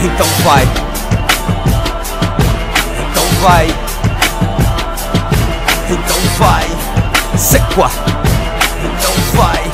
Então vai. Então vai. Então vai. Sequa. Então vai.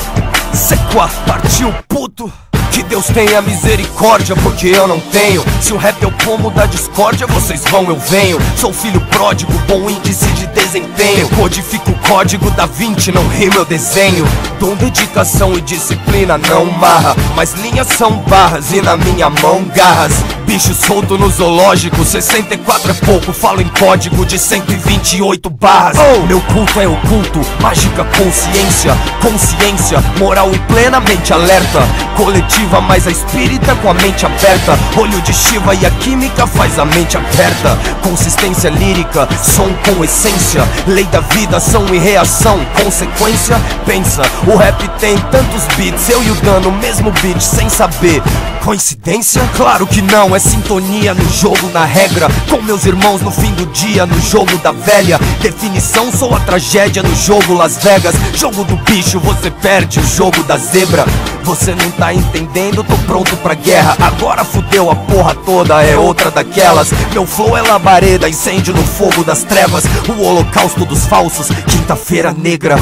Sequa. Partiu puto. Que Deus tenha misericórdia, porque eu não tenho. Se o rap é o pomo da discórdia, vocês vão, eu venho. Sou filho pródigo, bom índice de desempenho. Codifico o código da 20, não rimo, eu desenho. Dom dedicação e disciplina, não marra. Mas linhas são barras e na minha mão garras. Bicho solto no zoológico, 64 é pouco. Falo em código de 128 barras. Oh! Meu culto é oculto, mágica consciência, consciência, moral e plenamente alerta. Coletiva, mas a espírita com a mente aberta. Olho de Shiva e a química faz a mente aberta. Consistência lírica, som com essência. Lei da vida, ação e reação. Consequência, pensa. O rap tem tantos beats, eu e o dano, mesmo beat, sem saber. Coincidência? Claro que não, é sintonia no jogo, na regra. Com meus irmãos no fim do dia, no jogo da velha. Definição, sou a tragédia no jogo Las Vegas. Jogo do bicho, você perde o jogo da zebra. Você não tá entendendo, tô pronto pra guerra. Agora fudeu a porra toda, é outra daquelas. Meu flow é labareda, incêndio no fogo das trevas. O holocausto dos falsos, quinta-feira negra.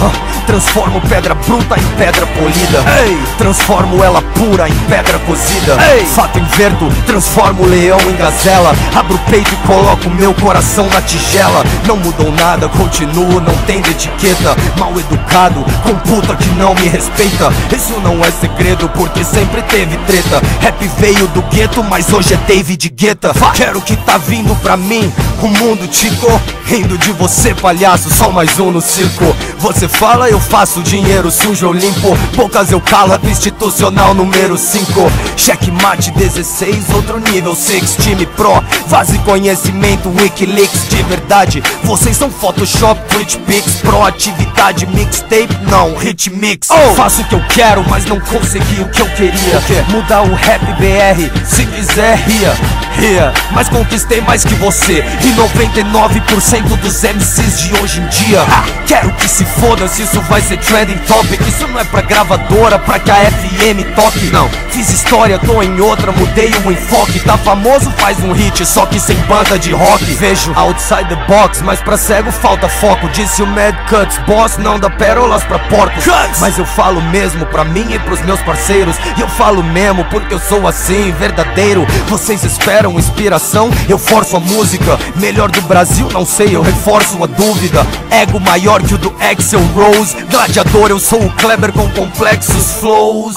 Transformo pedra bruta em pedra polida. Ei, transformo ela pura em pedra cozida. Ei, fato inverto, transformo o leão em gazela. Abro o peito e coloco meu coração na tigela. Não mudou nada, continuo, não tem etiqueta. Mal educado, com puta que não me respeita. Isso não é segredo, porque sempre teve treta. Rap veio do gueto, mas hoje é David Guetta. Quero que tá vindo pra mim, o mundo tico. Rindo de você, palhaço, só mais um no circo. Você fala, eu faço dinheiro sujo, eu limpo. Bocas eu calo, rap institucional número 5. Checkmate 16, outro nível 6, time pro. Vaze conhecimento, Wikileaks de verdade. Vocês são Photoshop, TwitchPix, proatividade, mixtape, não, hit mix. Faço o que eu quero, mas não consegui o que eu queria. Mudar o rap BR, se quiser, ria, ria. Mas conquistei mais que você. E 99% dos MCs de hoje em dia. Quero que se foda se isso vai ser trending topic. Isso não é pra gravadora, pra que a FM toque. Não, fiz história, tô em outra, mudei o enfoque. Tá famoso, faz um hit, só que sem banda de rock. Vejo outside the box, mas pra cego falta foco. Disse o Mad Cuts, boss, não dá pérolas pra porcos. Mas eu falo mesmo pra mim e pros meus parceiros. E eu falo mesmo porque eu sou assim, verdadeiro. Vocês esperam inspiração? Eu forço a música. Melhor do Brasil, não sei, eu reforço a dúvida. Ego maior que o do Axel Rose. Gladiador, eu sou o Kleber com complexos flows.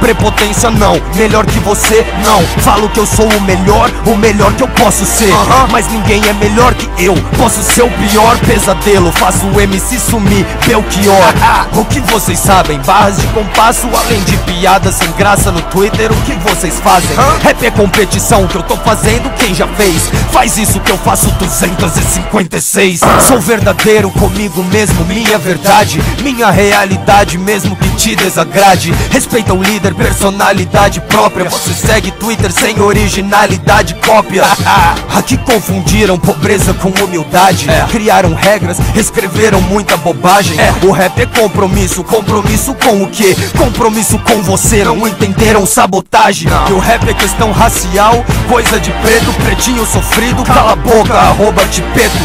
Prepotência, não. Melhor que você, não. Falo que eu sou o melhor, o melhor que eu posso ser. Mas ninguém é melhor que eu. Posso ser o pior pesadelo. Faço o MC sumir, Belchior. o que vocês sabem? Barras de compasso, além de piadas sem graça no Twitter. O que vocês fazem? Rap é competição, que eu tô fazendo, quem já fez? Faz isso que eu faço 256. Sou verdadeiro comigo mesmo, minha verdade, minha realidade, mesmo que te desagrade. Respeita o líder, personalidade própria. Você segue Twitter sem originalidade, cópia. Aqui confundiram pobreza com humildade. Criaram regras, escreveram muita bobagem. O rap é compromisso, compromisso com o quê? Compromisso com você, não entenderam sabotagem. Que o rap é questão racial, coisa de preto, pretinho sofrido, cala a boca, arroba tipeto.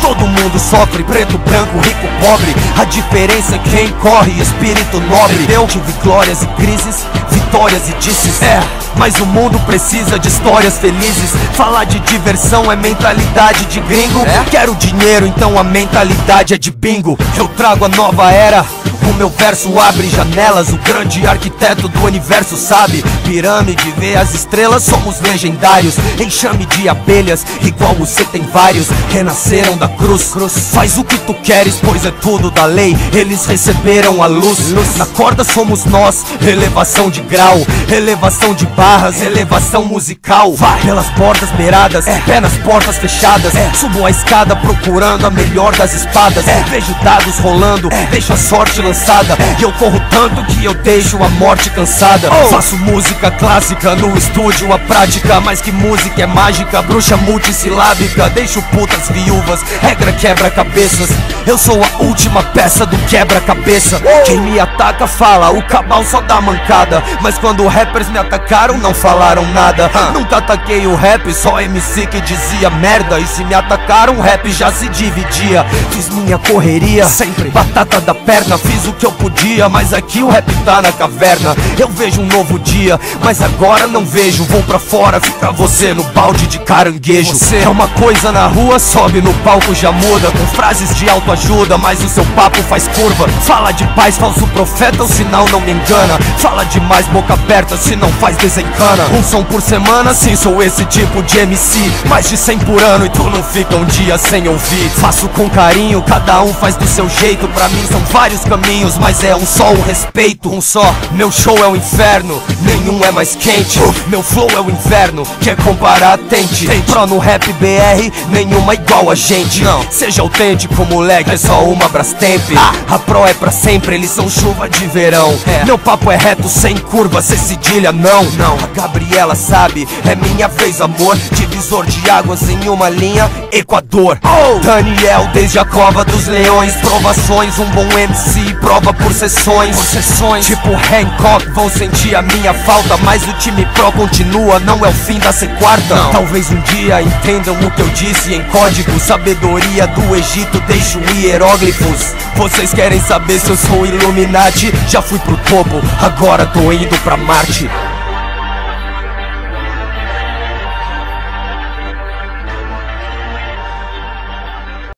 Todo mundo sofre, preto, branco, rico, pobre. A diferença é quem corre, espírito nobre. Eu tive glórias e crises, vitórias e disses. É, mas o mundo precisa de histórias felizes. Falar de diversão é mentalidade de gringo. Quero dinheiro, então a mentalidade é de bingo. Eu trago a nova era. O meu verso abre janelas, o grande arquiteto do universo sabe. Pirâmide, vê as estrelas, somos legendários. Enxame de abelhas, igual você tem vários. Renasceram da cruz, cruz. Faz o que tu queres, pois é tudo da lei. Eles receberam a luz. luz. Na corda somos nós, elevação de grau, elevação de barras, elevação musical. Vai pelas portas beiradas, pé nas portas fechadas. Subo a escada procurando a melhor das espadas. Vejo dados rolando, deixo a sorte lançada. E eu corro tanto que eu deixo a morte cansada. Faço música música clássica. No estúdio a prática Mais que música é mágica, bruxa multissilábica Deixo putas viúvas, regra quebra cabeças. Eu sou a última peça do quebra-cabeça. Quem me ataca fala, o cabal só dá mancada. Mas quando rappers me atacaram não falaram nada. Nunca ataquei o rap, só MC que dizia merda. E se me atacaram o rap já se dividia. Fiz minha correria, sempre. batata da perna. Fiz o que eu podia, mas aqui o rap tá na caverna. Eu vejo um novo dia, mas agora não vejo Vou pra fora, fica você no balde de caranguejo. Você. É uma coisa na rua, sobe no palco já muda Com frases de autoajuda, mas o seu papo faz curva. Fala de paz, falso profeta, o sinal não me engana. Fala demais, boca aberta, se não faz desencana. Um som por semana, sim, sou esse tipo de MC Mais de 100 por ano e tu não fica um dia sem ouvir. Faço com carinho, cada um faz do seu jeito. Pra mim são vários caminhos, mas é um só o respeito. Um só, meu show é o inferno, nenhum é mais quente. Meu flow é o inverno, quer comparar, tente. Pro no rap BR, nenhuma igual a gente. Não, seja autêntico moleque, é só uma Brastemp. A Pro é pra sempre, eles são chuva de verão. Meu papo é reto, sem curva, cê cedilha não. Não, a Gabriela sabe, é minha vez amor. Divisor de águas em uma linha, Equador. Daniel desde a cova dos leões. Provações, um bom MC prova por sessões. Por sessões, tipo Hancock Vão sentir a minha falta Mas o time pro continua, não é o fim da ser quarta não. Talvez um dia entendam o que eu disse em código Sabedoria do Egito, deixo hieróglifos Vocês querem saber se eu sou Illuminati? Já fui pro topo, agora tô indo pra Marte